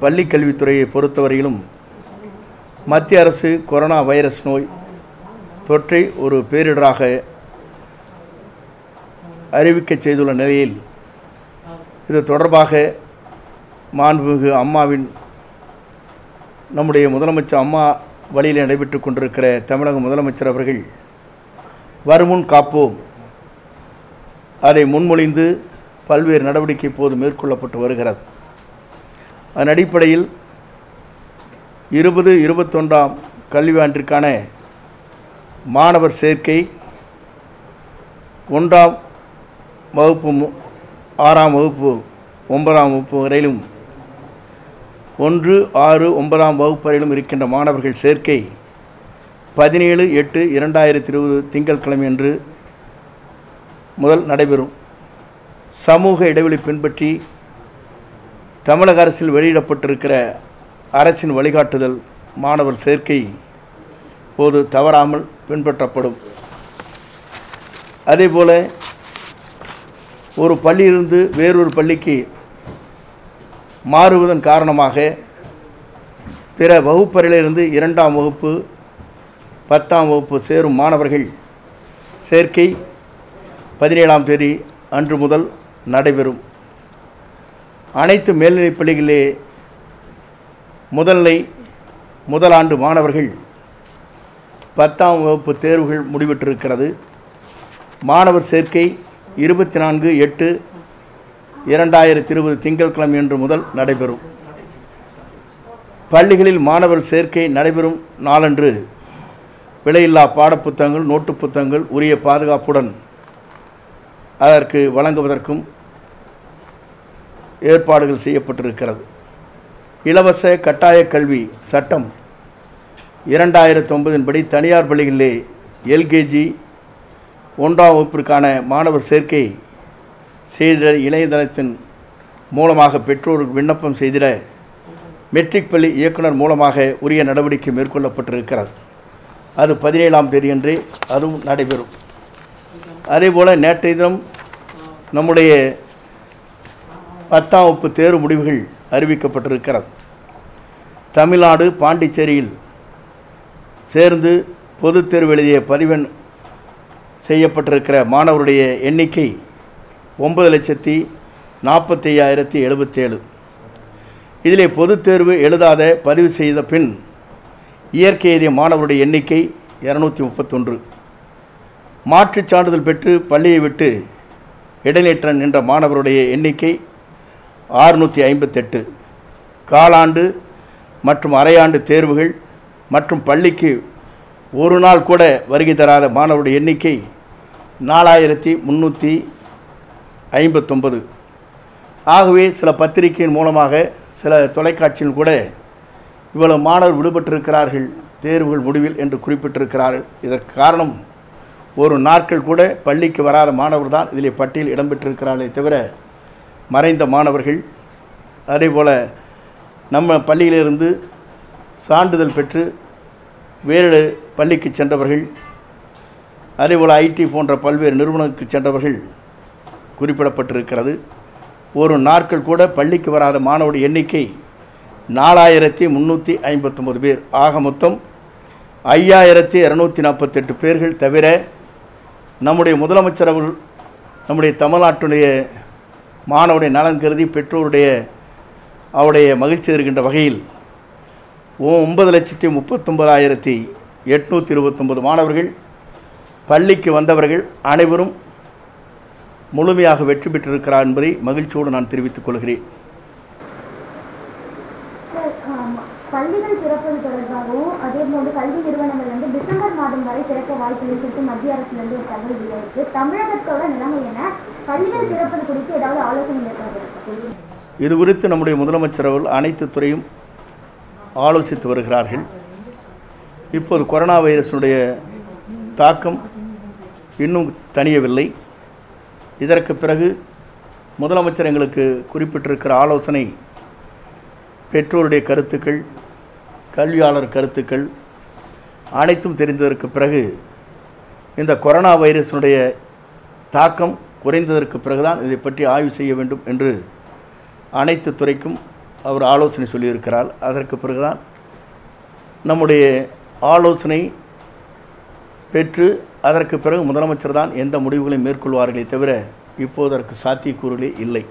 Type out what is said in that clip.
பள்ளி கல்வித்துறையை பொறுத்தவரையிலும் மத்திய அரசு கொரோனா வைரஸ் நோய் தொற்றை ஒரு பேரிடராக அறிவிக்க செய்துள்ள நிலையில் இது தொடர்பாக மாண்புமிகு அம்மாவின் நம்முடைய முதலமைச்சர் அம்மா வழியில் நடைபெற்று கொண்டிருக்கிற தமிழக முதலமைச்சர் அவர்கள் வருமுன் காப்போம். அதை முன்மொழிந்து பல்வேறு நடவடிக்கை இப்போது மேற்கொள்ளப்பட்டு வருகிறது. அதன் அடிப்படையில் இருபது இருபத்தொன்றாம் கல்வியாண்டிற்கான மாணவர் சேர்க்கை ஒன்றாம் வகுப்பு மு- ஆறாம் வகுப்பு ஒன்பதாம் வகுப்பு வரையிலும் ஒன்று ஆறு ஒன்பதாம் வகுப்பு வரையிலும் இருக்கின்ற மாணவர்கள் சேர்க்கை பதினேழு எட்டு இரண்டாயிரத்தி இருபது திங்கட்கிழமை அன்று முதல் நடைபெறும். சமூக இடைவெளி பின்பற்றி தமிழக அரசில் வெளியிடப்பட்டிருக்கிற அரசின் வழிகாட்டுதல் மாணவர் சேர்க்கை போது தவறாமல் பின்பற்றப்படும். அதேபோல் ஒரு பள்ளியிலிருந்து வேறொரு பள்ளிக்கு மாறுவதன் காரணமாக பிற வகுப்பறையிலிருந்து இரண்டாம் வகுப்பு பத்தாம் வகுப்பு சேரும் மாணவர்கள் சேர்க்கை பதினேழாம் தேதி அன்று முதல் நடைபெறும். அனைத்து மேல்நிலைப் பள்ளிகளிலே முதல்நிலை முதலாண்டு மாணவர்கள் பத்தாம் வகுப்பு தேர்வுகள் முடிவிட்டிருக்கிறது. மாணவர் சேர்க்கை இருபத்தி நான்கு எட்டு இரண்டாயிரத்தி இருபது திங்கட்கிழமை என்று முதல் நடைபெறும். பள்ளிகளில் மாணவர் சேர்க்கை நடைபெறும் நாளன்று விலையில்லா பாடப்புத்தகங்கள் நோட்டு புத்தகங்கள் உரிய பாதுகாப்புடன் அதற்கு வழங்குவதற்கும் ஏற்பாடுகள் செய்யப்பட்டிருக்கிறது. இலவச கட்டாய கல்வி சட்டம் இரண்டாயிரத்தி ஒன்பதின் படி தனியார் பள்ளிகளிலே எல்கேஜி ஒன்றாம் வகுப்பிற்கான மாணவர் சேர்க்கை செய்திட இணையதளத்தின் மூலமாக பெற்றோருக்கு விண்ணப்பம் செய்திட மெட்ரிக் பள்ளி இயக்குனர் மூலமாக உரிய நடவடிக்கை மேற்கொள்ளப்பட்டிருக்கிறது. அது பதினேழாம் தேதியன்று அதுவும் நடைபெறும். அதேபோல் நேற்றைய தினம் நம்முடைய பத்தாம் வகுப்பு தேர்வு முடிவுகள் அறிவிக்கப்பட்டிருக்கிறது. தமிழ்நாடு பாண்டிச்சேரியில் சேர்ந்து பொதுத் தேர்வு எழுதிய பதிவெண் செய்யப்பட்டிருக்கிற மாணவருடைய எண்ணிக்கை ஒன்பது லட்சத்தி நாற்பத்தி ஐயாயிரத்தி எழுபத்தேழு. இதிலே பொதுத் தேர்வு எழுதாத பதிவு செய்த பின் இயற்கை எழுதிய மாணவருடைய எண்ணிக்கை இரநூத்தி முப்பத்தொன்று. மாற்றுச் சான்றிதழ் பெற்று பள்ளியை விட்டு இடைநேற்றன் நின்ற மாணவருடைய எண்ணிக்கை ஆறுநூற்றி ஐம்பத்தெட்டு. காலாண்டு மற்றும் அரையாண்டு தேர்வுகள் மற்றும் பள்ளிக்கு ஒரு நாள் கூட வருகை தராத மாணவருடைய எண்ணிக்கை நாலாயிரத்தி முந்நூற்றி ஐம்பத்தொம்பது ஆகவே சில பத்திரிகையின் மூலமாக சில தொலைக்காட்சியில் கூட இவ்வளவு மாணவர் விடுபட்டிருக்கிறார்கள் தேர்வுகள் முடிவில் என்று குறிப்பிட்டிருக்கிறார்கள். இதற்கு காரணம் ஒரு நாட்கள் கூட பள்ளிக்கு வராத மாணவர் தான் இதிலே பட்டியல் இடம்பெற்றிருக்கிறார்களே தவிர மறைந்த மாணவர்கள் அதேபோல் நம்ம பள்ளியிலிருந்து சான்றிதழ் பெற்று வேறு பள்ளிக்கு சென்றவர்கள் அதேபோல் ஐடி போன்ற பல்வேறு நிறுவனத்துக்கு சென்றவர்கள் குறிப்பிடப்பட்டிருக்கிறது. ஒரு நாட்கள் கூட பள்ளிக்கு வராத மாணவருடைய எண்ணிக்கை நாலாயிரத்தி முந்நூற்றி ஐம்பத்தொம்பது பேர். ஆக மொத்தம் ஐயாயிரத்தி இரநூத்தி நாற்பத்தெட்டு பேர்கள் தவிர நம்முடைய முதலமைச்சர் அவர்கள் நம்முடைய தமிழ்நாட்டுடைய மாணவருடைய நலன் கருதி பெற்றோருடைய அவருடைய மகிழ்ச்சி இருக்கின்ற வகையில் ஒன்பது லட்சத்தி முப்பத்தொம்பதாயிரத்தி எட்நூற்றி இருபத்தொம்பது மாணவர்கள் பள்ளிக்கு வந்தவர்கள் அனைவரும் முழுமையாக வெற்றி பெற்றிருக்கிறார் என்பதை மகிழ்ச்சியோடு நான் தெரிவித்துக் கொள்கிறேன். பள்ளிகள் திறப்பது தொடர்பாகவும் அதே போன்று கல்வி நிறுவனங்கள் வந்து டிசம்பர் மாதம் வரை திறக்க வாய்ப்பில்லைன்னு சொல்லிட்டு மத்திய அரசுல இருந்து ஒரு தகவல் இருக்குது தமிழகத்தோட நிலைமை என்ன? பள்ளிகள் திறப்பது குறித்து ஏதாவது ஆலோசனை இது குறித்து நம்முடைய முதலமைச்சர் அவர்கள் அனைத்து துறையும் ஆலோசித்து வருகிறார்கள். இப்போது கொரோனா வைரஸினுடைய தாக்கம் இன்னும் தணியவில்லை. இதற்கு பிறகு முதலமைச்சர் எங்களுக்கு குறிப்பிட்டிருக்கிற ஆலோசனை பெற்றோருடைய கருத்துக்கள் கல்வியாளர் கருத்துக்கள் அனைத்தும் தெரிந்ததற்கு பிறகு இந்த கொரோனா வைரஸினுடைய தாக்கம் குறைந்ததற்கு பிறகுதான் இதை பற்றி ஆய்வு செய்ய வேண்டும் என்று அனைத்து துறைக்கும் அவர் ஆலோசனை சொல்லியிருக்கிறார். அதற்கு பிறகுதான் நம்முடைய ஆலோசனை பெற்று அதற்கு பிறகு முதலமைச்சர் தான் எந்த முடிவுகளையும் மேற்கொள்வார்களே தவிர இப்போது அதற்கு சாத்தியக்கூறுகளே இல்லை.